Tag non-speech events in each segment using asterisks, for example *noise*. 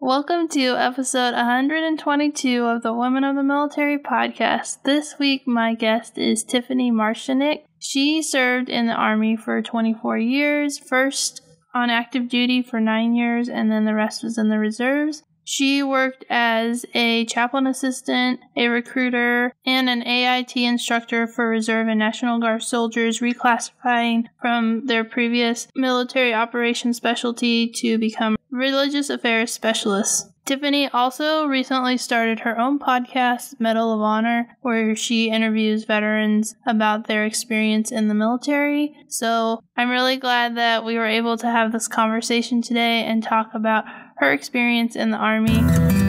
Welcome to episode 122 of the Women of the Military podcast. This week, my guest is Tiffany Marshinick. She served in the Army for 24 years, first on active duty for nine years, and then the rest was in the reserves. She worked as a chaplain assistant, a recruiter, and an AIT instructor for Reserve and National Guard soldiers, reclassifying from their previous military operations specialty to become religious affairs specialists. Tiffany also recently started her own podcast, Medal of Honor, where she interviews veterans about their experience in the military. So I'm really glad that we were able to have this conversation today and talk about her experience in the Army.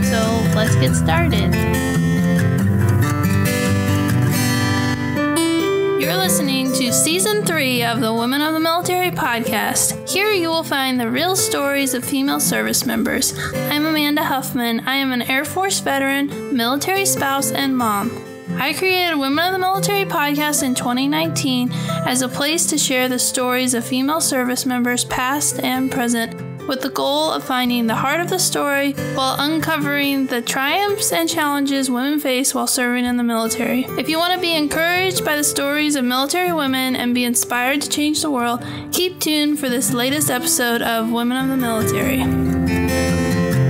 So let's get started. You're listening to season three of the Women of the Military podcast. Here you will find the real stories of female service members. I'm Amanda Huffman. I am an Air Force veteran, military spouse, and mom. I created Women of the Military podcast in 2019 as a place to share the stories of female service members, past and present, with the goal of finding the heart of the story while uncovering the triumphs and challenges women face while serving in the military. If you want to be encouraged by the stories of military women and be inspired to change the world, keep tuned for this latest episode of Women of the Military.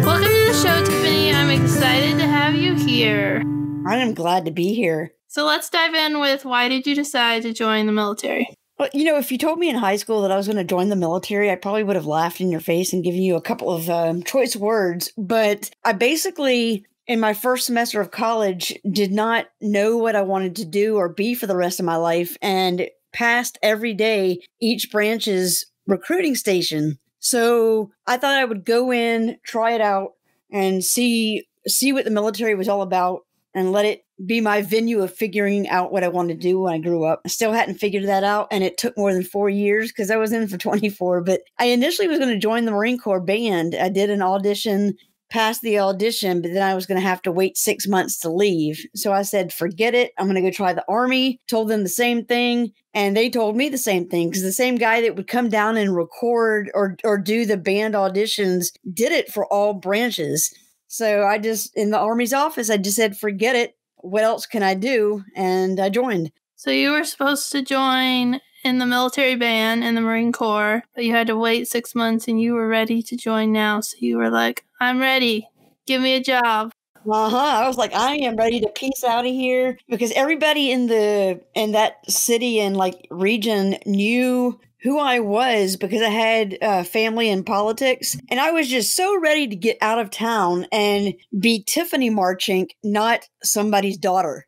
Welcome to the show, Tiffany. I'm excited to have you here. I am glad to be here. So let's dive in with why did you decide to join the military? Well, you know, if you told me in high school that I was going to join the military, I probably would have laughed in your face and given you a couple of um, choice words. But I basically, in my first semester of college, did not know what I wanted to do or be for the rest of my life and passed every day each branch's recruiting station. So I thought I would go in, try it out, and see see what the military was all about and let it be my venue of figuring out what I wanted to do when I grew up. I still hadn't figured that out, and it took more than four years because I was in for *laughs* 24. But I initially was going to join the Marine Corps band. I did an audition, passed the audition, but then I was going to have to wait six months to leave. So I said, forget it. I'm going to go try the Army. Told them the same thing. And they told me the same thing because the same guy that would come down and record or, or do the band auditions did it for all branches. So I just, in the Army's office, I just said, forget it what else can I do? And I joined. So you were supposed to join in the military band in the Marine Corps, but you had to wait six months and you were ready to join now. So you were like, I'm ready. Give me a job. Uh huh. I was like, I am ready to peace out of here because everybody in the in that city and like region knew who I was because I had uh, family in politics. And I was just so ready to get out of town and be Tiffany Marchink, not somebody's daughter.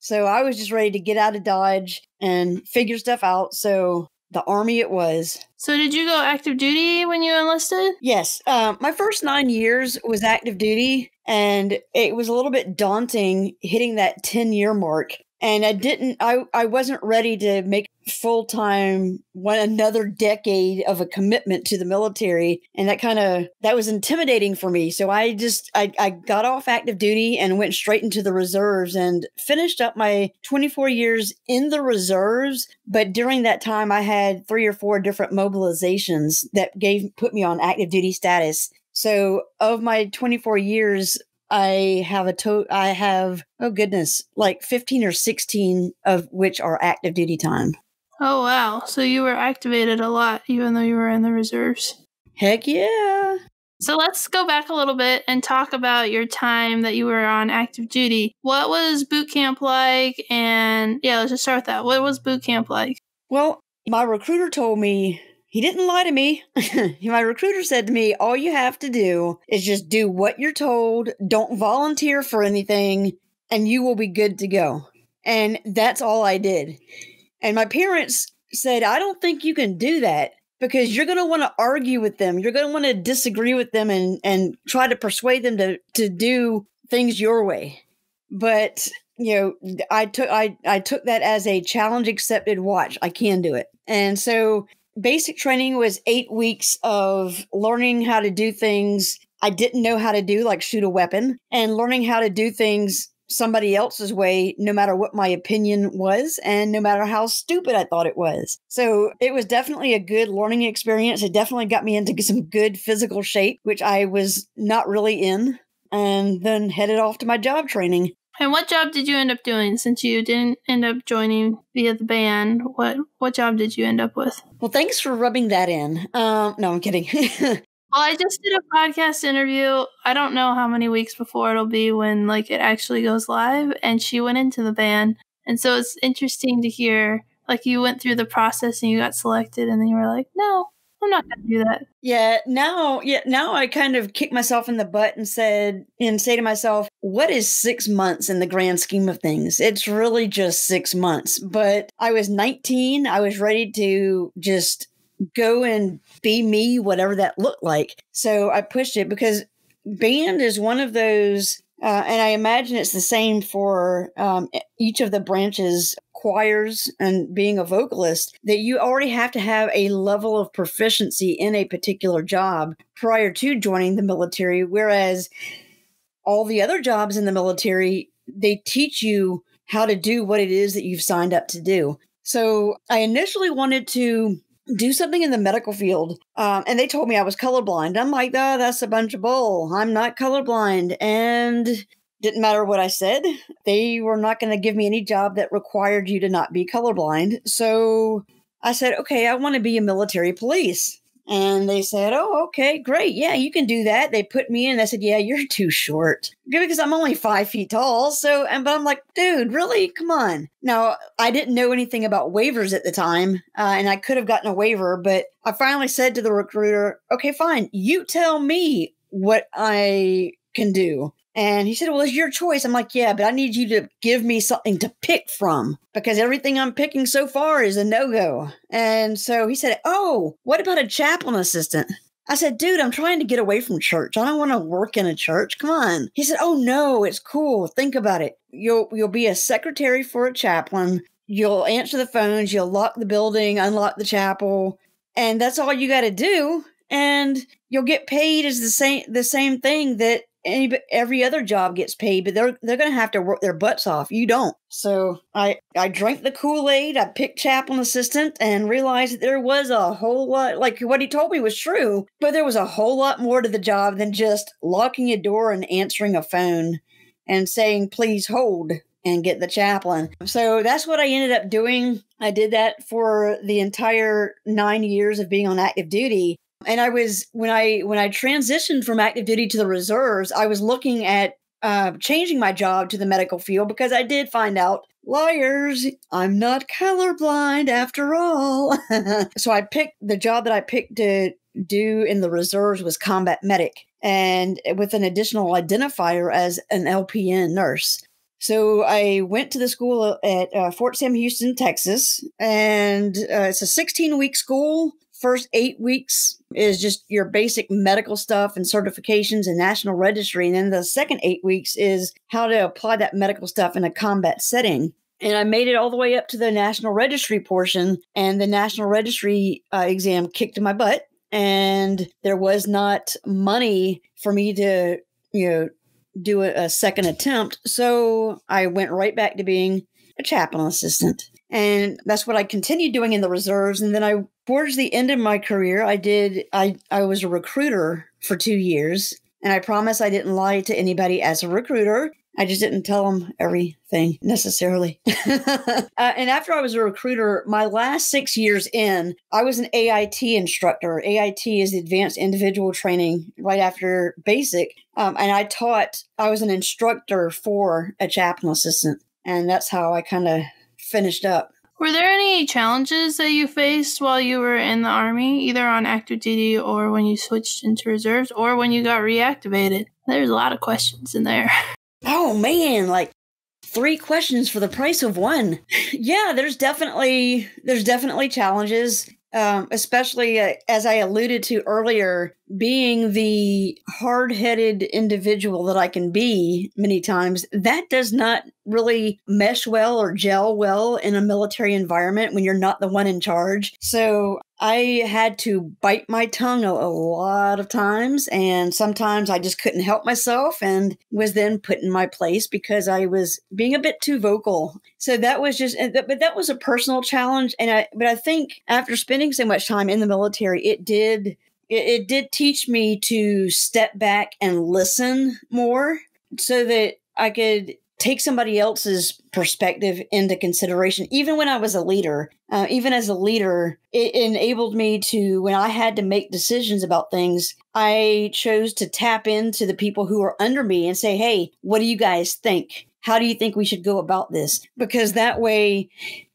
So I was just ready to get out of Dodge and figure stuff out. So the army it was. So did you go active duty when you enlisted? Yes. Uh, my first nine years was active duty, and it was a little bit daunting hitting that 10 year mark and I didn't I I wasn't ready to make full time one another decade of a commitment to the military. And that kind of that was intimidating for me. So I just I, I got off active duty and went straight into the reserves and finished up my 24 years in the reserves. But during that time I had three or four different mobilizations that gave put me on active duty status. So of my 24 years I have a to I have oh goodness, like 15 or 16 of which are active duty time. Oh wow. So you were activated a lot even though you were in the reserves. Heck yeah. So let's go back a little bit and talk about your time that you were on active duty. What was boot camp like? And yeah, let's just start with that. What was boot camp like? Well, my recruiter told me he didn't lie to me. *laughs* My recruiter said to me, All you have to do is just do what you're told, don't volunteer for anything, and you will be good to go. And that's all I did. And my parents said, I don't think you can do that because you're going to want to argue with them. You're going to want to disagree with them and, and try to persuade them to, to do things your way. But, you know, I took, I, I took that as a challenge accepted watch. I can do it. And so basic training was eight weeks of learning how to do things I didn't know how to do, like shoot a weapon, and learning how to do things somebody else's way, no matter what my opinion was and no matter how stupid I thought it was. So it was definitely a good learning experience. It definitely got me into some good physical shape, which I was not really in, and then headed off to my job training. And what job did you end up doing since you didn't end up joining via the band? What what job did you end up with? Well, thanks for rubbing that in. Um, no, I'm kidding. *laughs* well, I just did a podcast interview. I don't know how many weeks before it'll be when like it actually goes live, and she went into the band, and so it's interesting to hear like you went through the process and you got selected, and then you were like, no, I'm not to do that. Yeah, now, yeah, now I kind of kick myself in the butt and said, and say to myself, what is six months in the grand scheme of things? It's really just six months. But I was 19. I was ready to just go and be me, whatever that looked like. So I pushed it because band is one of those uh, and I imagine it's the same for um, each of the branches choirs and being a vocalist that you already have to have a level of proficiency in a particular job prior to joining the military whereas all the other jobs in the military they teach you how to do what it is that you've signed up to do. So i initially wanted to do something in the medical field. Um, and they told me I was colorblind. I'm like, oh, that's a bunch of bull. I'm not colorblind. And didn't matter what I said. They were not going to give me any job that required you to not be colorblind. So I said, okay, I want to be a military police. And they said, Oh, okay, great. Yeah, you can do that. They put me in. I said, Yeah, you're *laughs* too short because I'm only five feet tall. So, and but I'm like, dude, really? Come on. Now, I didn't know anything about waivers at the time, uh, and I could have gotten a waiver, but I finally said to the recruiter, Okay, fine. You tell me what I can do. And he said, Well, it's your choice. I'm like, Yeah, but I need you to give me something to pick from because everything I'm picking so far is a no go. And so he said, Oh, what about a chaplain assistant? I said, Dude, I'm trying to get away from church. I don't want to work in a church. Come on. He said, Oh, no, it's cool. Think about it. You'll, you'll be a secretary for a chaplain. You'll answer the phones. You'll lock the building, unlock the chapel. And that's all you got to do. And you'll get paid as the same, the same thing that any every other job gets paid, but they're they're going to have to work their butts off. You don't. So I I drank the Kool Aid. I picked chaplain assistant and realized that there was a whole lot. Like what he told me was true, but there was a whole lot more to the job than just locking a door and answering a phone and saying please hold and get the chaplain. So that's what I ended up doing. I did that for the entire nine years of being on active duty. And I was when I when I transitioned from active duty to the reserves, I was looking at uh, changing my job to the medical field because I did find out liars, I'm not colorblind after all. *laughs* so I picked the job that I picked to do in the reserves was combat medic and with an additional identifier as an LPN nurse. So I went to the school at uh, Fort Sam Houston, Texas, and uh, it's a 16 week school first eight weeks is just your basic medical stuff and certifications and national registry. And then the second eight weeks is how to apply that medical stuff in a combat setting. And I made it all the way up to the national registry portion, and the national registry uh, exam kicked my butt. And there was not money for me to, you know, do a, a second attempt. So I went right back to being a chaplain assistant. And that's what I continued doing in the reserves. And then I, towards the end of my career, I did, I, I was a recruiter for two years. And I promise I didn't lie to anybody as a recruiter. I just didn't tell them everything necessarily. *laughs* uh, and after I was a recruiter, my last six years in, I was an AIT instructor. AIT is Advanced Individual Training right after basic. Um, and I taught, I was an instructor for a chaplain assistant. And that's how I kind of finished up. Were there any challenges that you faced while you were in the Army, either on active duty or when you switched into reserves or when you got reactivated? There's a lot of questions in there. *laughs* Oh, man. Like, three questions for the price of one. *laughs* yeah, there's definitely there's definitely challenges, um, especially uh, as I alluded to earlier. Being the hard headed individual that I can be many times, that does not really mesh well or gel well in a military environment when you're not the one in charge. So I had to bite my tongue a, a, lot of times, and sometimes I just couldn't help myself and was then put in my place because I was being a bit too vocal. So that was just, but that was a personal challenge. And I, but I think after spending so much time in the military, it did it, it did teach me to step back and listen more so that I could take somebody else's perspective into consideration. Even when I was a leader, uh, even as a leader, it enabled me to, when I had to make decisions about things, I chose to tap into the people who are under me and say, hey, what do you guys think? How do you think we should go about this? Because that way,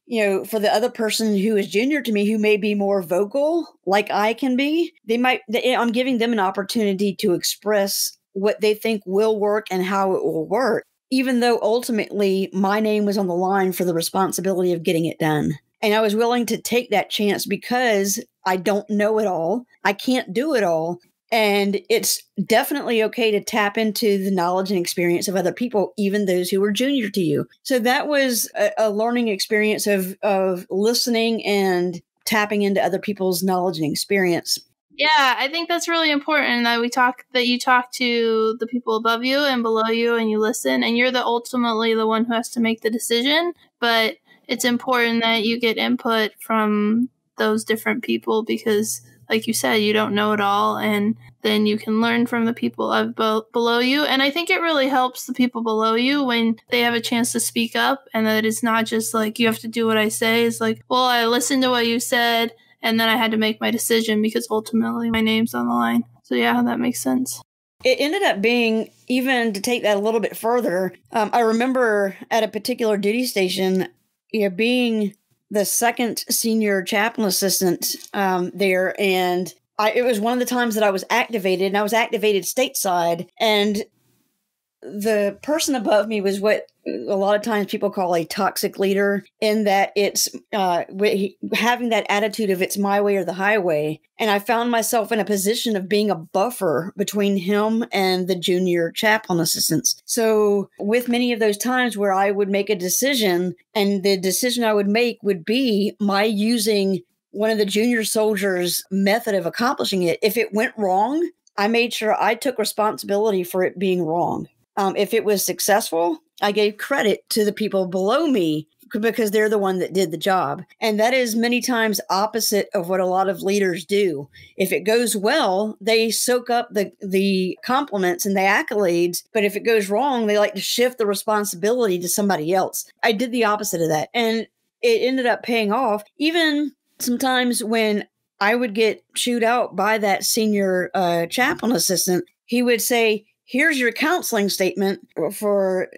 you know, for the other person who is junior to me who may be more vocal, like I can be, they might, eh, I'm giving them an opportunity to express what they think will work and how it will work, even though ultimately my name was on the line for the responsibility of getting it done. And I was willing to take that chance because I don't know it all. I can't do it all. And it's definitely okay to tap into the knowledge and experience of other people, even those who are junior to you. So that was a, a learning experience of, of listening and tapping into other people's knowledge and experience. Yeah, I think that's really important that we talk that you talk to the people above you and below you and you listen and you're the ultimately the one who has to make the decision, but it's important that you get input from those different people because like you said, you don't know it all, and then you can learn from the people of below you. And I think it really helps the people below you when they have a chance to speak up, and that it's not just like you have to do what I say. It's like, well, I listened to what you said, and then I had to make my decision because ultimately my name's on the line. So yeah, that makes sense. It ended up being even to take that a little bit further. Um, I remember at a particular duty station, you know, being the second senior chaplain assistant um, there, and I, it was one of the times that I was activated, and I was activated stateside, and the person above me was what a lot of times people call a toxic leader in that it's uh, having that attitude of it's my way or the highway. And i found myself in a position of being a buffer between him and the junior chaplain assistants. So with many of those times where i would make a decision and the decision i would make would be my using one of the junior soldiers method of accomplishing it? If it went wrong i made sure i took responsibility for it being wrong. Um, if it was successful, I gave credit to the people below me because they're the one that did the job. And that is many times opposite of what a lot of leaders do. If it goes well, they soak up the the compliments and the accolades, but if it goes wrong, they like to shift the responsibility to somebody else. I did the opposite of that. And it ended up paying off. Even sometimes when I would get chewed out by that senior uh, chaplain assistant, he would say, here's your counseling statement for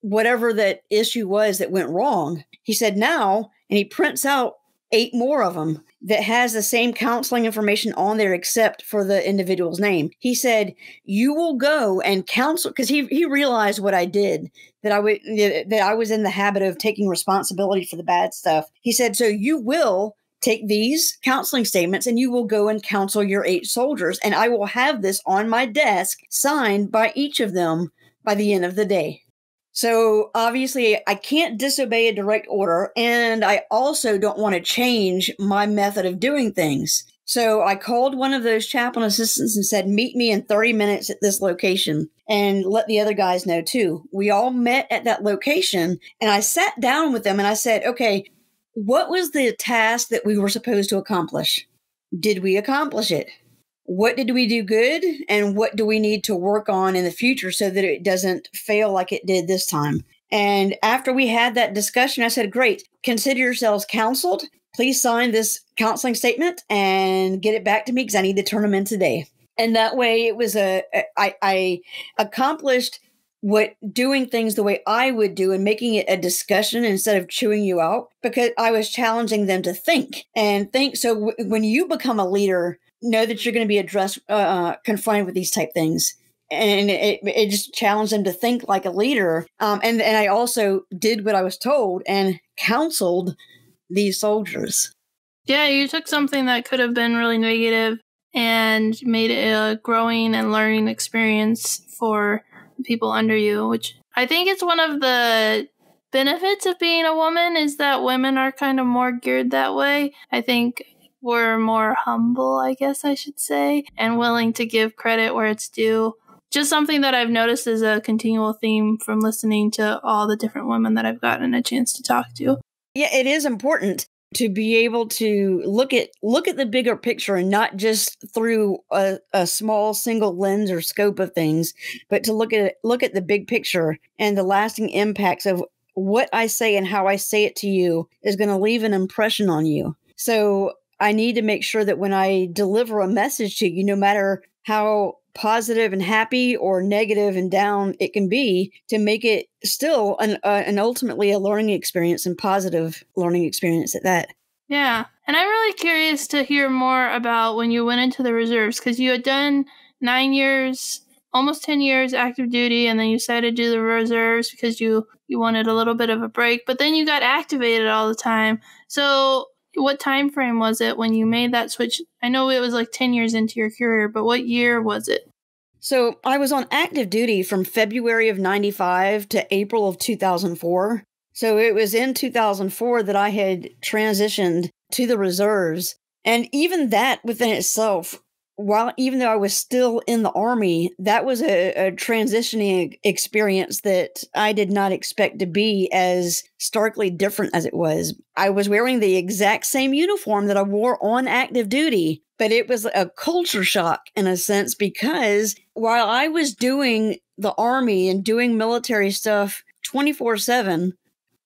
whatever that issue was that went wrong. He said, now, and he prints out eight more of them that has the same counseling information on there except for the individual's name. He said, "You will go and counsel because he he realized what I did that I would that I was in the habit of taking responsibility for the bad stuff. He said, "So you will take these counseling statements and you will go and counsel your eight soldiers. And I will have this on my desk signed by each of them by the end of the day. So obviously, I can't disobey a direct order, and I also don't want to change my method of doing things. So I called one of those chaplain assistants and said, Meet me in 30 minutes at this location and let the other guys know too. We all met at that location, and I sat down with them and I said, Okay, what was the task that we were supposed to accomplish? Did we accomplish it? What did we do good? And what do we need to work on in the future so that it doesn't fail like it did this time? And after we had that discussion, I said, Great, consider yourselves counseled. Please sign this counseling statement and get it back to me because I need to turn them in today. And that way it was a, I, I accomplished what doing things the way I would do and making it a discussion instead of chewing you out because I was challenging them to think and think. So when you become a leader, know that you're going to be addressed, uh, uh, confronted with these type things. And it, it just challenged them to think like a leader. Um, and, and I also did what I was told and counseled these soldiers. Yeah, you took something that could have been really negative and made it a growing and learning experience for people under you, which I think it's one of the benefits of being a woman is that women are kind of more geared that way. I think we're more humble, I guess I should say, and willing to give credit where it's due. Just something that I've noticed is a continual theme from listening to all the different women that I've gotten a chance to talk to. Yeah, it is important to be able to look at look at the bigger picture and not just through a, a small single lens or scope of things, but to look at look at the big picture and the lasting impacts of what I say and how I say it to you is going to leave an impression on you. So I need to make sure that when I deliver a message to you, no matter how positive and happy or negative and down it can be, to make it still an, uh, and ultimately a learning experience and positive learning experience at that. Yeah. And I'm really curious to hear more about when you went into the reserves because you had done nine years, almost 10 years active duty, and then you decided to do the reserves because you, you wanted a little bit of a break, but then you got activated all the time. So what time frame was it when you made that switch? I know it was like 10 years into your career, but what year was it? So I was on active duty from February of 95 to April of 2004. So it was in 2004 that I had transitioned to the reserves. And even that within itself while even though I was still in the army, that was a, a, transitioning experience that I did not expect to be as starkly different as it was. I was wearing the exact same uniform that I wore on active duty, but it was a culture shock in a sense because while I was doing the army and doing military stuff 24 7,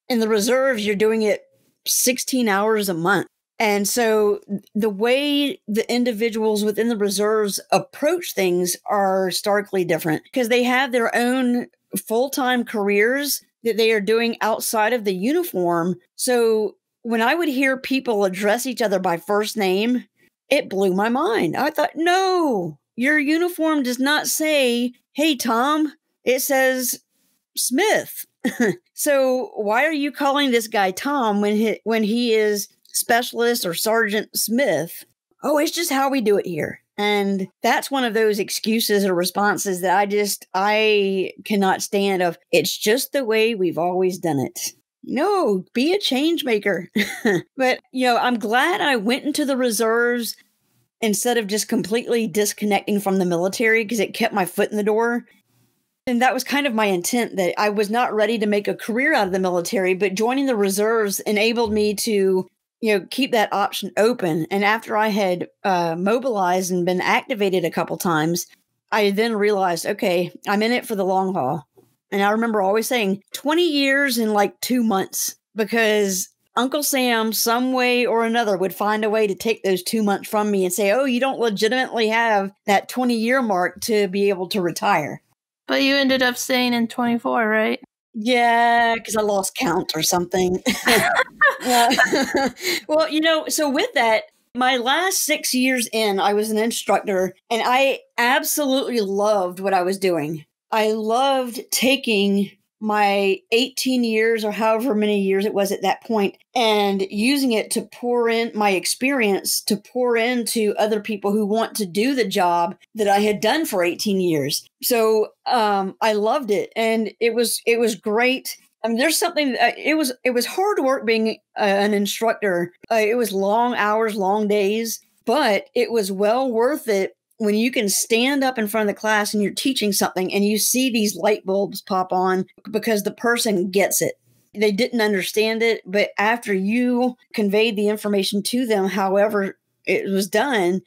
in the reserves, you're doing it 16 hours a month. And so the way the individuals within the reserves approach things are starkly different because they have their own full time careers that they are doing outside of the uniform. So when I would hear people address each other by first name, it blew my mind. I thought, no, your uniform does not say, hey, Tom. It says Smith. *laughs* so why are you calling this guy Tom when he, when he is Specialist or Sergeant Smith. Oh, it's just how we do it here. And that's one of those excuses or responses that I just, I cannot stand of. It's just the way we've always done it. No, be a change maker. *laughs* but, you know, I'm glad I went into the reserves instead of just completely disconnecting from the military because it kept my foot in the door. And that was kind of my intent that I was not ready to make a career out of the military, but joining the reserves enabled me to you know keep that option open. And after i had uh, mobilized and been activated a couple times i then realized okay i'm in it for the long haul. And i remember always saying 20 years in like two months because uncle sam some way or another would find a way to take those two months from me and say oh you don't legitimately have that 20 year mark to be able to retire. But you ended up staying in 24 right yeah, because I lost count or something. *laughs* *laughs* well, you know, so with that, my last six years in, I was an instructor and I absolutely loved what I was doing. I loved taking my 18 years or however many years it was at that point and using it to pour in my experience to pour into other people who want to do the job that I had done for 18 years. So um, I loved it and it was it was great. I mean, there's something. Uh, it was it was hard work being uh, an instructor. Uh, it was long hours, long days, but it was well worth it when you can stand up in front of the class and you're teaching something and you see these light bulbs pop on because the person gets it. They didn't understand it, but after you conveyed the information to them, however it was done,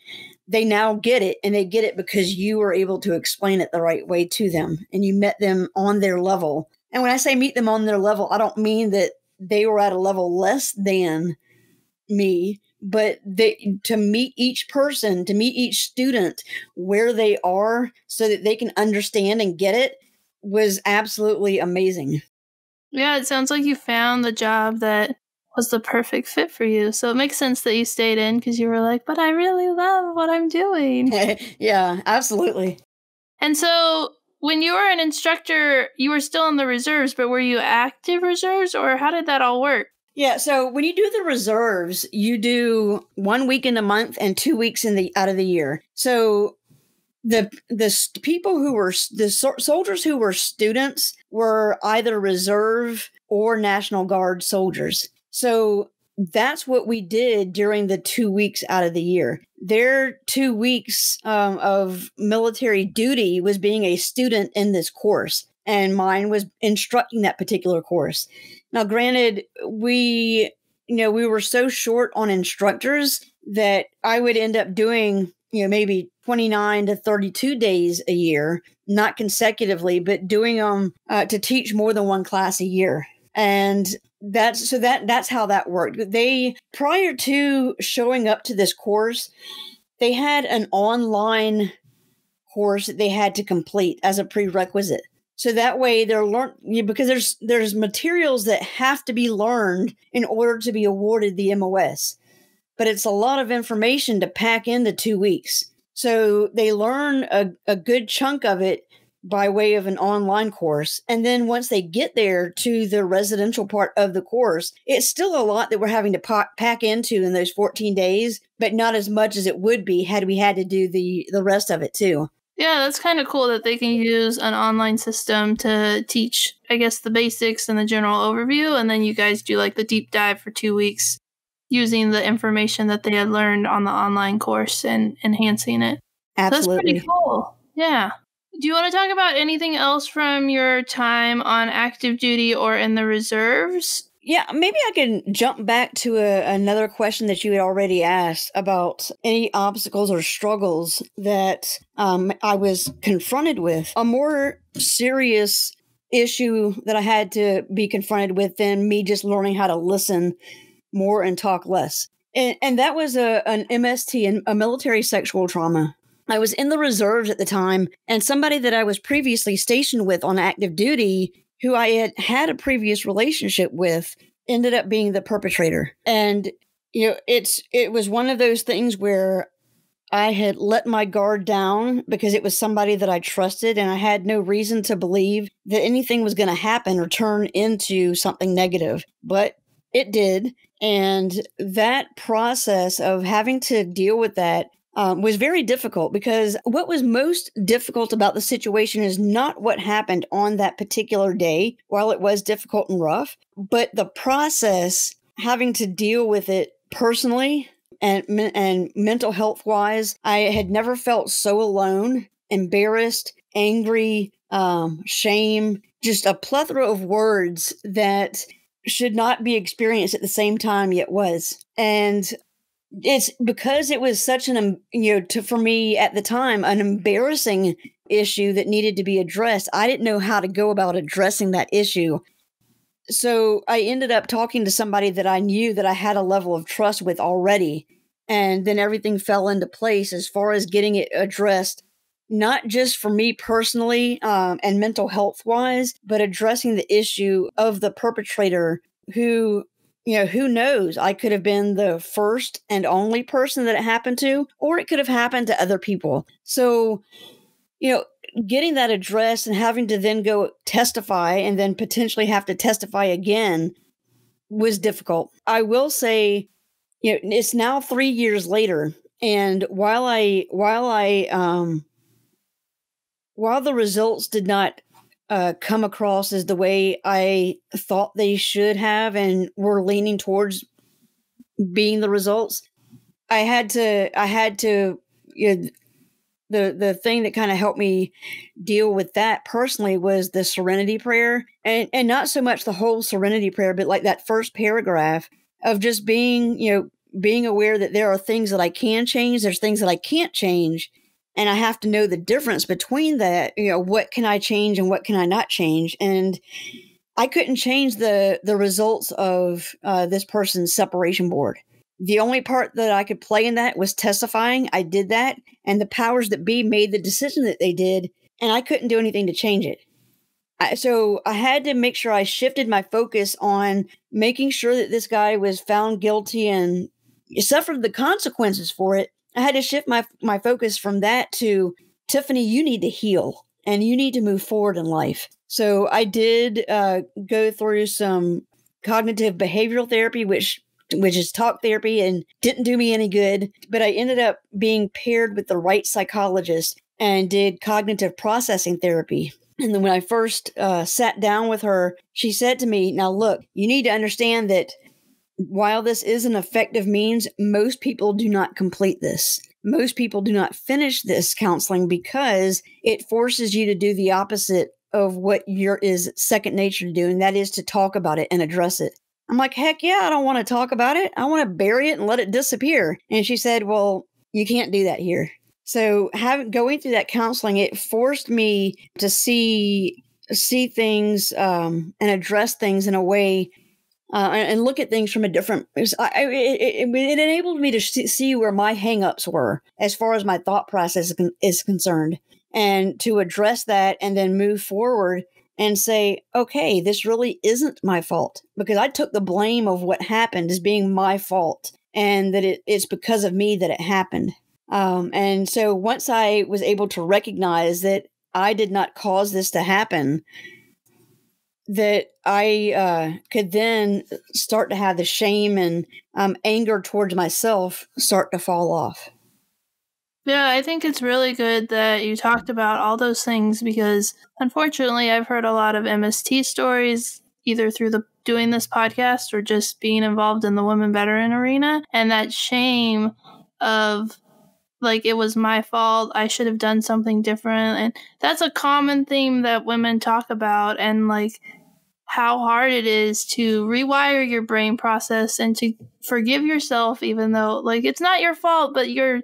they now get it and they get it because you were able to explain it the right way to them and you met them on their level. And when I say meet them on their level, I don't mean that they were at a level less than me but they to meet each person to meet each student where they are so that they can understand and get it was absolutely amazing. Yeah it sounds like you found the job that was the perfect fit for you. So it makes sense that you stayed in because you were like but i really love what i'm doing. *laughs* Yeah absolutely. And so when you were an instructor you were still in the reserves but were you active reserves or how did that all work Yeah, so when you do the reserves, you do one week in a month and two weeks in the out of the year. So the the people who were the soldiers who were students were either reserve or national guard soldiers. So that's what we did during the two weeks out of the year. Their two weeks um, of military duty was being a student in this course, and mine was instructing that particular course. Now, granted, we you know we were so short on instructors that I would end up doing you know maybe 29 to 32 days a year not consecutively but doing them uh, to teach more than one class a year. And that's so that that's how that worked. They prior to showing up to this course they had an online course that they had to complete as a prerequisite so that way they're learn because there's there's materials that have to be learned in order to be awarded the MOS but it's a lot of information to pack into two weeks so they learn a, a good chunk of it by way of an online course. And then once they get there to the residential part of the course, it's still a lot that we're having to pack into in those 14 days, but not as much as it would be had we had to do the, the rest of it too. Yeah, that's kind of cool that they can use an online system to teach, I guess, the basics and the general overview. And then you guys do like the deep dive for two weeks using the information that they had learned on the online course and enhancing it. Absolutely. So that's pretty cool. Yeah. Do you want to talk about anything else from your time on active duty or in the reserves? Yeah, maybe I can jump back to a, another question that you had already asked about any obstacles or struggles that um, I was confronted with. A more serious issue that I had to be confronted with than me just learning how to listen more and talk less. And, and that was a, an MST, and a military sexual trauma. I was in the reserves at the time, and somebody that I was previously stationed with on active duty, who I had had a previous relationship with, ended up being the perpetrator. And you know, it's it was one of those things where I had let my guard down because it was somebody that I trusted, and I had no reason to believe that anything was going to happen or turn into something negative. But it did. And that process of having to deal with that um, was very difficult because what was most difficult about the situation is not what happened on that particular day, while it was difficult and rough, but the process having to deal with it personally and and mental health wise. I had never felt so alone, embarrassed, angry, um, shame, just a plethora of words that should not be experienced at the same time yet was. And it's because it was such an you know to for me at the time an embarrassing issue that needed to be addressed. I didn't know how to go about addressing that issue. So i ended up talking to somebody that i knew that i had a level of trust with already and then everything fell into place as far as getting it addressed not just for me personally um, and mental health wise but addressing the issue of the perpetrator who you know, who knows? I could have been the first and only person that it happened to, or it could have happened to other people. So, you know, getting that address and having to then go testify and then potentially have to testify again was difficult. I will say, you know, it's now three years later. And while I, while I, um, while the results did not uh, come across as the way I thought they should have and were leaning towards being the results. I had to, I had to, you know, the the thing that kind of helped me deal with that personally was the serenity prayer and and not so much the whole serenity prayer but like that first paragraph of just being you know being aware that there are things that I can change there's things that I can't change and I have to know the difference between that. You know, what can I change and what can I not change? And I couldn't change the the results of uh, this person's separation board. The only part that I could play in that was testifying. I did that, and the powers that be made the decision that they did, and I couldn't do anything to change it. I, so I had to make sure I shifted my focus on making sure that this guy was found guilty and suffered the consequences for it I had to shift my my focus from that to Tiffany, you need to heal and you need to move forward in life. So I did uh, go through some cognitive behavioral therapy, which which is talk therapy and didn't do me any good. But I ended up being paired with the right psychologist and did cognitive processing therapy. And then when I first uh, sat down with her, she said to me, Now, look, you need to understand that while this is an effective means, most people do not complete this. Most people do not finish this counseling because it forces you to do the opposite of what your is second nature to do, and that is to talk about it and address it. I'm like, heck yeah, I don't want to talk about it. I want to bury it and let it disappear. And she said, Well, you can't do that here. So having going through that counseling, it forced me to see see things um, and address things in a way uh, and, look at things from a different. It, it, it, it, enabled me to see where my hangups were as far as my thought process is concerned, and to address that, and then move forward and say, okay, this really isn't my fault because I took the blame of what happened as being my fault, and that it's because of me that it happened. Um, and so once I was able to recognize that I did not cause this to happen, that I uh, could then start to have the shame and um, anger towards myself start to fall off. Yeah, I think it's really good that you talked about all those things because unfortunately I've heard a lot of MST stories either through the doing this podcast or just being involved in the women veteran arena and that shame of like it was my fault i should have done something different and that's a common theme that women talk about and like how hard it is to rewire your brain process and to forgive yourself even though like it's not your fault but you're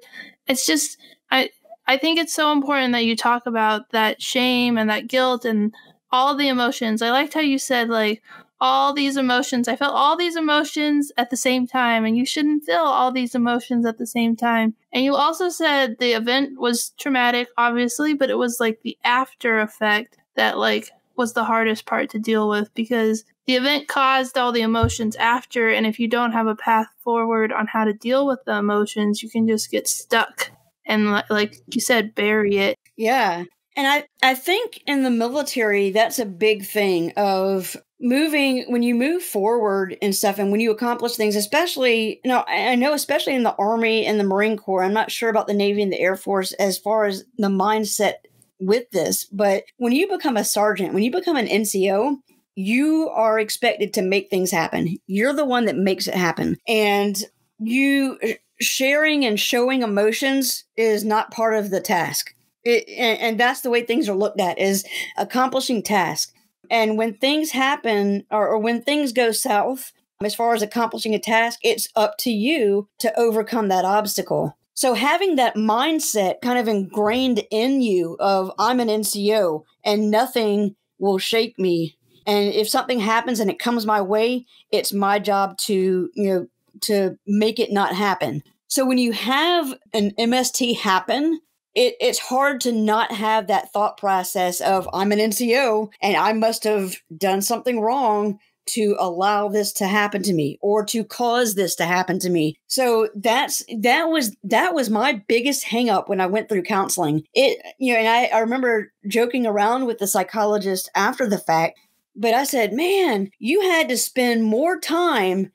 it's just i i think it's so important that you talk about that shame and that guilt and all the emotions i liked how you said like all these emotions. I felt all these emotions at the same time, and you shouldn't feel all these emotions at the same time. And you also said the event was traumatic, obviously, but it was like the after effect that like was the hardest part to deal with because the event caused all the emotions after, and if you don't have a path forward on how to deal with the emotions, you can just get stuck and like you said, bury it. Yeah. And I, I think in the military, that's a big thing of moving when you move forward and stuff and when you accomplish things especially you know i know especially in the army and the marine corps i'm not sure about the navy and the air force as far as the mindset with this but when you become a sergeant when you become an nco you are expected to make things happen. You're the one that makes it happen. And you sharing and showing emotions is not part of the task. It, and, and that's the way things are looked at is accomplishing tasks and when things happen or, or when things go south, as far as accomplishing a task, it's up to you to overcome that obstacle. So having that mindset kind of ingrained in you of I'm an NCO and nothing will shake me. And if something happens and it comes my way, it's my job to, you know, to make it not happen. So when you have an MST happen, it, it's hard to not have that thought process of I'm an NCO and I must have done something wrong to allow this to happen to me or to cause this to happen to me. So that's that was that was my biggest hangup when I went through counseling. It you know, and I, I remember joking around with the psychologist after the fact, but I said, Man, you had to spend more time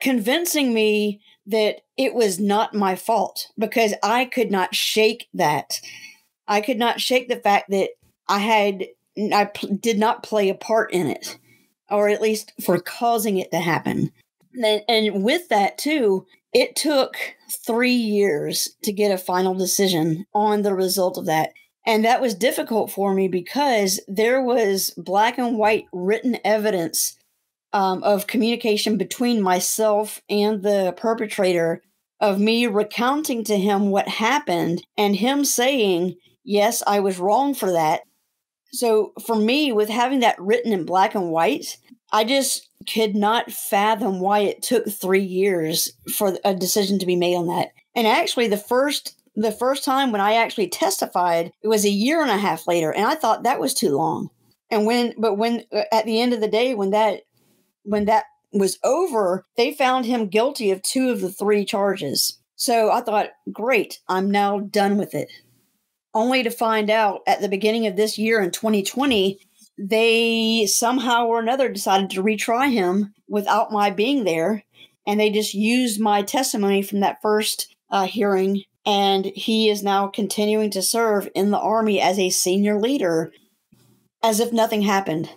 convincing me that it was not my fault because I could not shake that. I could not shake the fact that I had I did not play a part in it, or at least for causing it to happen. And, and with that too, it took three years to get a final decision on the result of that. And that was difficult for me because there was black and white written evidence um, of communication between myself and the perpetrator of me recounting to him what happened and him saying, Yes, I was wrong for that. So for me, with having that written in black and white, I just could not fathom why it took three years for a decision to be made on that. And actually, the first the first time when I actually testified, it was a year and a half later, and I thought that was too long. And when, but when uh, at the end of the day, when that when that was over, they found him guilty of two of the three charges. So I thought, great, I'm now done with it. Only to find out at the beginning of this year in 2020 they somehow or another decided to retry him without my being there. And they just used my testimony from that first uh, hearing. And he is now continuing to serve in the Army as a senior leader as if nothing happened.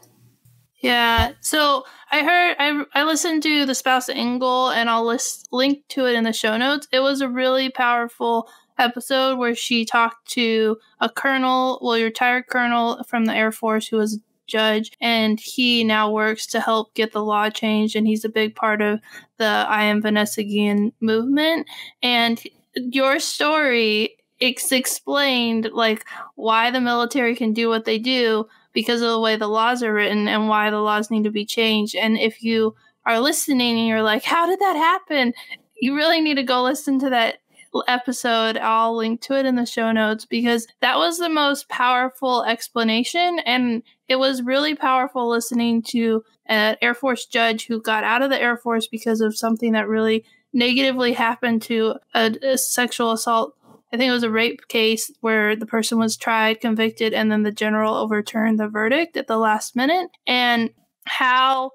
Yeah. So I heard I I listened to the spouse Engel and I'll list link to it in the show notes. It was a really powerful episode where she talked to a colonel, well, retired colonel from the Air Force who was a judge, and he now works to help get the law changed, and he's a big part of the I Am Vanessa Guillen movement. And your story it's explained like why the military can do what they do because of the way the laws are written and why the laws need to be changed. And if you are listening and you're like, how did that happen? You really need to go listen to that episode. I'll link to it in the show notes because that was the most powerful explanation. And it was really powerful listening to an Air Force judge who got out of the Air Force because of something that really negatively happened to a, a sexual assault I think it was a rape case where the person was tried, convicted, and then the general overturned the verdict at the last minute. And how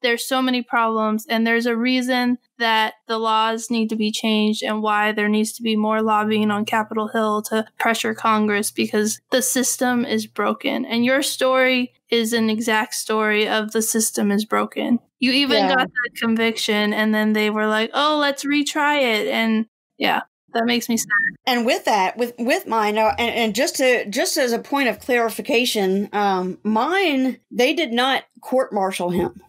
there's so many problems, and there's a reason that the laws need to be changed, and why there needs to be more lobbying on Capitol Hill to pressure Congress because the system is broken. And your story is an exact story of the system is broken. You even yeah. got that conviction, and then they were like, oh, let's retry it. And yeah, that makes me sad. And with that, with with mine, uh, and, and, just to just as a point of clarification, um, mine they did not court martial him,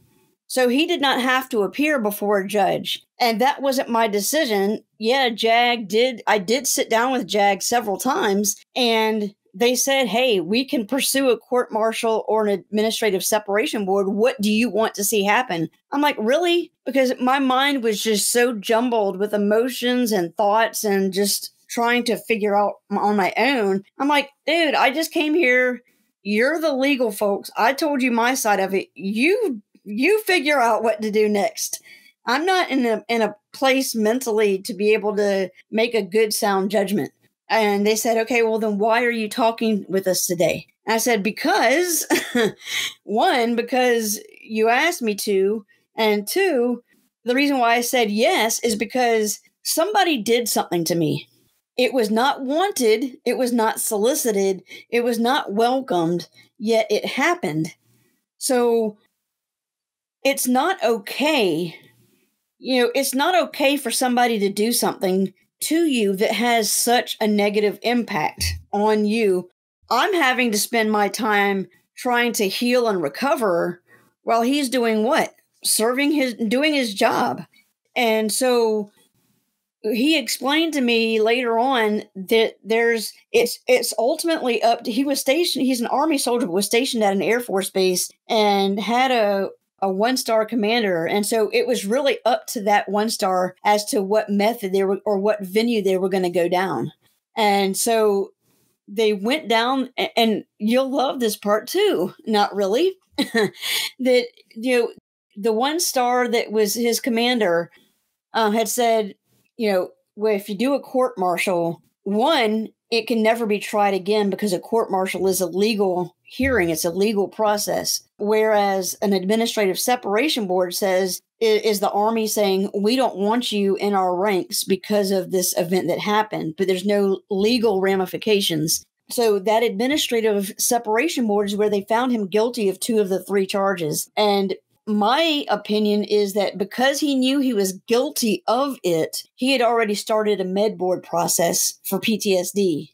so he did not have to appear before a judge, and that wasn't my decision. Yeah, Jag did. I did sit down with Jag several times, and they said, Hey, we can pursue a court martial or an administrative separation board. What do you want to see happen? I'm like, Really? Because my mind was just so jumbled with emotions and thoughts and just trying to figure out on my own. I'm like, Dude, I just came here. You're the legal folks. I told you my side of it. You you figure out what to do next. I'm not in a in a place mentally to be able to make a good sound judgment. And they said, okay, well, then why are you talking with us today? I said, because *laughs* one, because you asked me to. And two, the reason why I said yes is because somebody did something to me. It was not wanted, it was not solicited, it was not welcomed, yet it happened. So it's not okay. You know, it's not okay for somebody to do something to you that has such a negative impact on you. I'm having to spend my time trying to heal and recover while he's doing what? Serving his doing his job. And so he explained to me later on that there's it's it's ultimately up to he was stationed he's an army soldier but was stationed at an air force base and had a a one star commander. And so it was really up to that one star as to what method they were or what venue they were going to go down. And so they went down, and you'll love this part too. Not really. *laughs* that, you know, the one star that was his commander uh, had said, you know, well, if you do a court martial, one, it can never be tried again because a court martial is a legal hearing, it's a legal process. Whereas an administrative separation board says, is the Army saying, we don't want you in our ranks because of this event that happened, but there's no legal ramifications. So that administrative separation board is where they found him guilty of two of the three charges. And my opinion is that because he knew he was guilty of it, he had already started a med board process for PTSD.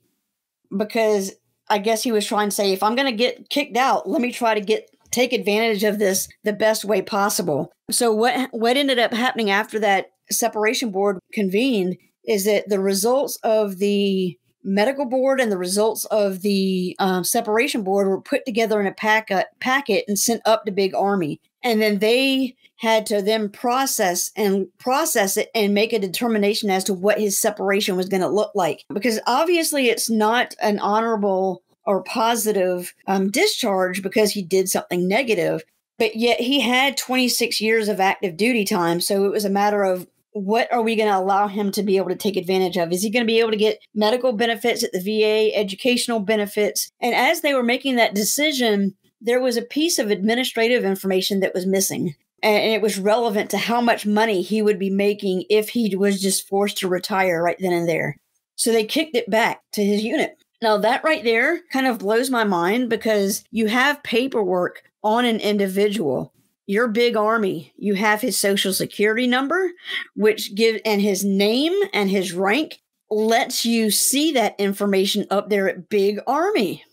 Because I guess he was trying to say, if I'm going to get kicked out, let me try to get take advantage of this the best way possible. So what what ended up happening after that separation board convened is that the results of the medical board and the results of the um, separation board were put together in a packet packet and sent up to Big Army, and then they had to then process and process it and make a determination as to what his separation was going to look like. Because obviously, it's not an honorable or positive um, discharge because he did something negative. But yet he had 26 years of active duty time. So it was a matter of what are we going to allow him to be able to take advantage of? Is he going to be able to get medical benefits at the VA, educational benefits? And as they were making that decision, there was a piece of administrative information that was missing. And it was relevant to how much money he would be making if he was just forced to retire right then and there. So they kicked it back to his unit. Now, that right there kind of blows my mind because you have paperwork on an individual. Your big army, you have his social security number, which give and his name and his rank lets you see that information up there at big army.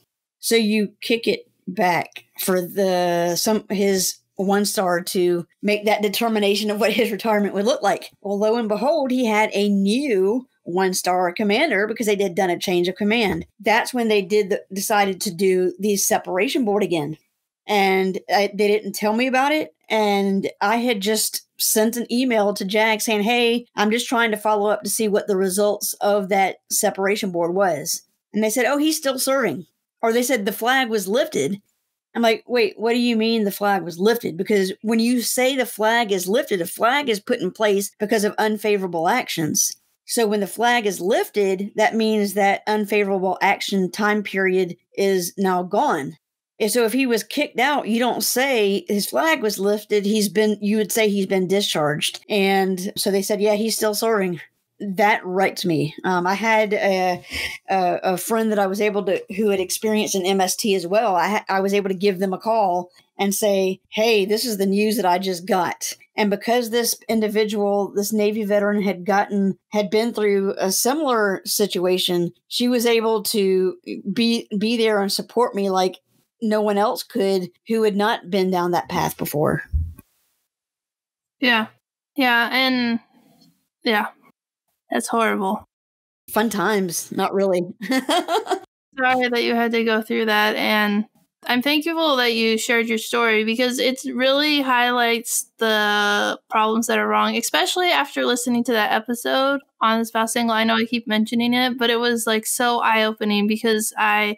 So you kick it back for the some his one star to make that determination of what his retirement would look like. Well, lo and behold, he had a new one star commander because they did done a change of command. That's when they did the, decided to do the separation board again, and I, they didn't tell me about it. And I had just sent an email to Jag saying, "Hey, I'm just trying to follow up to see what the results of that separation board was." And they said, "Oh, he's still serving," or they said the flag was lifted. I'm like, wait, what do you mean the flag was lifted? Because when you say the flag is lifted, a flag is put in place because of unfavorable actions. So when the flag is lifted, that means that unfavorable action time period is now gone. And so if he was kicked out, you don't say his flag was lifted. He's been, you would say he's been discharged. And so they said, yeah, he's still serving. That wrecked me. Um, I had a, a, a, friend that I was able to, who had experienced an MST as well. I, I was able to give them a call and say, hey, this is the news that I just got. And because this individual, this Navy veteran had gotten, had been through a similar situation, she was able to be, be there and support me like no one else could who had not been down that path before. Yeah. Yeah. And yeah, that's horrible. Fun times. Not really. *laughs* Sorry that you had to go through that. And I'm thankful that you shared your story because it really highlights the problems that are wrong, especially after listening to that episode on the spouse angle. I know I keep mentioning it, but it was like so eye opening because I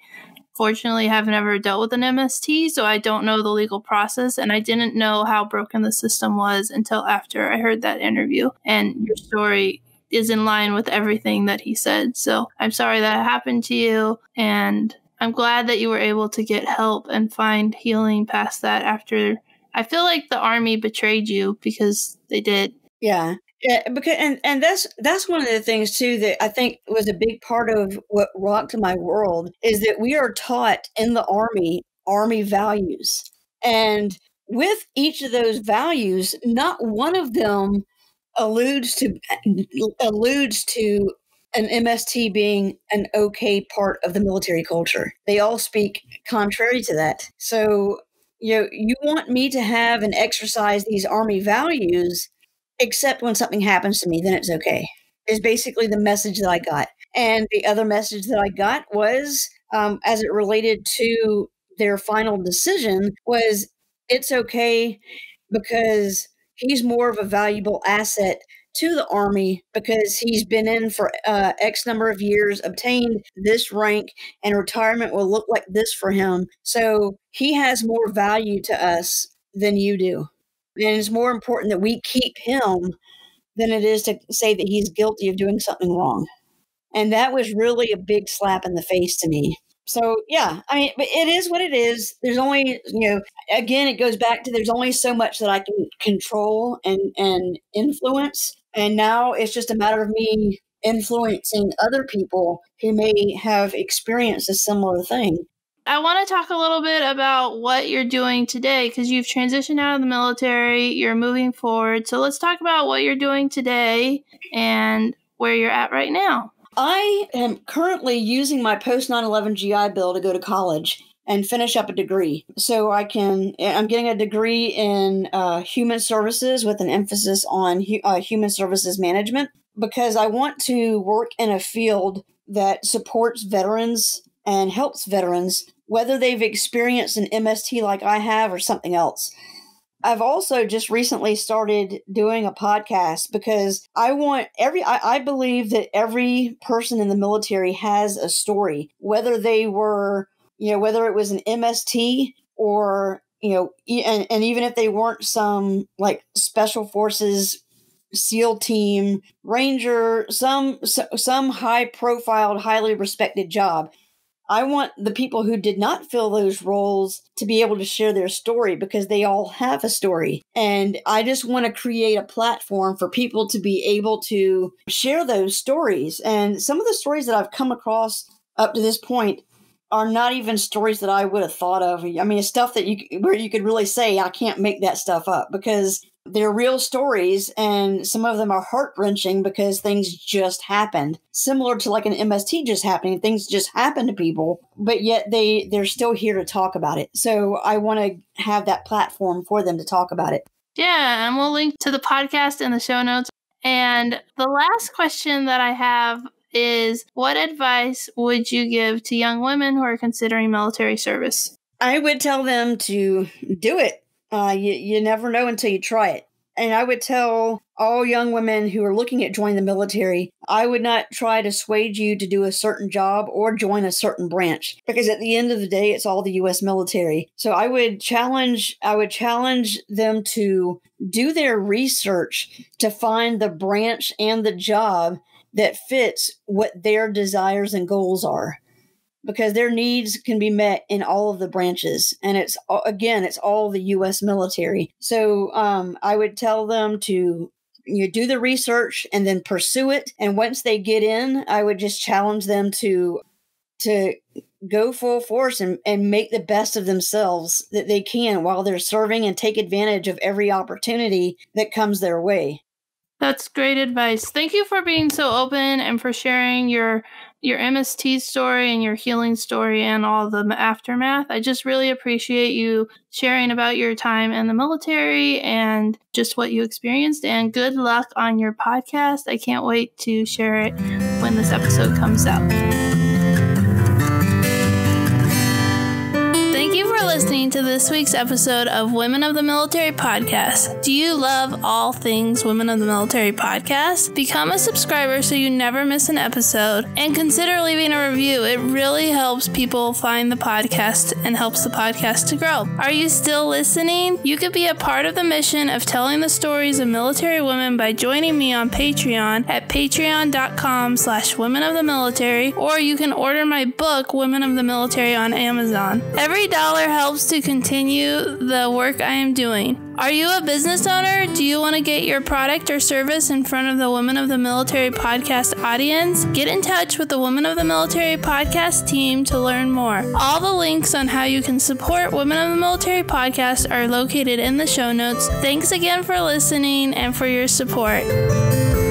fortunately have never dealt with an MST, so I don't know the legal process and I didn't know how broken the system was until after I heard that interview. And your story is in line with everything that he said. So I'm sorry that happened to you and I'm glad that you were able to get help and find healing past that after I feel like the army betrayed you because they did. Yeah. Yeah, because and, and that's that's one of the things too that I think was a big part of what rocked my world is that we are taught in the army army values. And with each of those values, not one of them alludes to alludes to an MST being an okay part of the military culture. They all speak contrary to that. So, you know, you want me to have and exercise these army values, except when something happens to me, then it's okay. Is basically the message that I got. And the other message that I got was, um, as it related to their final decision, was it's okay because he's more of a valuable asset to the Army because he's been in for uh, X number of years, obtained this rank, and retirement will look like this for him. So he has more value to us than you do. And it's more important that we keep him than it is to say that he's guilty of doing something wrong. And that was really a big slap in the face to me. So yeah, I mean, it is what it is. There's only, you know, again, it goes back to there's only so much that I can control and and influence. And now it's just a matter of me influencing other people who may have experienced a similar thing. I want to talk a little bit about what you're doing today because you've transitioned out of the military, you're moving forward. So let's talk about what you're doing today and where you're at right now. I am currently using my post 9 11 GI Bill to go to college and finish up a degree. So I can, I'm getting a degree in uh, human services with an emphasis on hu- uh, human services management because I want to work in a field that supports veterans and helps veterans, whether they've experienced an MST like I have or something else. I've also just recently started doing a podcast because I want every, I, I, believe that every person in the military has a story, whether they were you know, whether it was an MST or, you know, and, and even if they weren't some like special forces SEAL team, Ranger, some some high profiled, highly respected job. I want the people who did not fill those roles to be able to share their story because they all have a story. And I just want to create a platform for people to be able to share those stories. And some of the stories that I've come across up to this point are not even stories that I would have thought of. I mean, it's stuff that you where you could really say I can't make that stuff up because they're real stories and some of them are heart wrenching because things just happened. Similar to like an MST just happening, things just happen to people, but yet they they're still here to talk about it. So I want to have that platform for them to talk about it. Yeah, and we'll link to the podcast in the show notes. And the last question that I have is what advice would you give to young women who are considering military service? I would tell them to do it. Uh, you, you never know until you try it. And I would tell all young women who are looking at joining the military, I would not try to sway you to do a certain job or join a certain branch because at the end of the day, it's all the U.S. military. So I would challenge, I would challenge them to do their research to find the branch and the job that fits what their desires and goals are because their needs can be met in all of the branches. And it's again it's all the US military. So um, I would tell them to you do the research and then pursue it. And once they get in I would just challenge them to to go full force and, and make the best of themselves that they can while they're serving and take advantage of every opportunity that comes their way. That's great advice. Thank you for being so open and for sharing your your MST story and your healing story and all the aftermath. I just really appreciate you sharing about your time in the military and just what you experienced. And good luck on your podcast. I can't wait to share it when this episode comes out. To this week's episode of Women of the Military Podcast. Do you love all things Women of the Military Podcast? Become a subscriber so you never miss an episode and consider leaving a review. It really helps people find the podcast and helps the podcast to grow. Are you still listening? You could be a part of the mission of telling the stories of military women by joining me on Patreon at patreon.com slash women of the military or you can order my book Women of the Military on Amazon. Every dollar helps helps to continue the work I am doing. Are you a business owner? Do you want to get your product or service in front of the Women of the Military podcast audience? Get in touch with the Women of the Military podcast team to learn more. All the links on how you can support Women of the Military podcast are located in the show notes. Thanks again for listening and for your support.